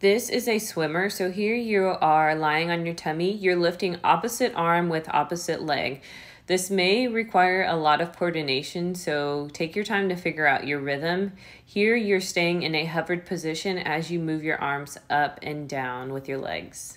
This is a swimmer. So here you are lying on your tummy. You're lifting opposite arm with opposite leg. This may require a lot of coordination, so take your time to figure out your rhythm. Here you're staying in a hovered position as you move your arms up and down with your legs.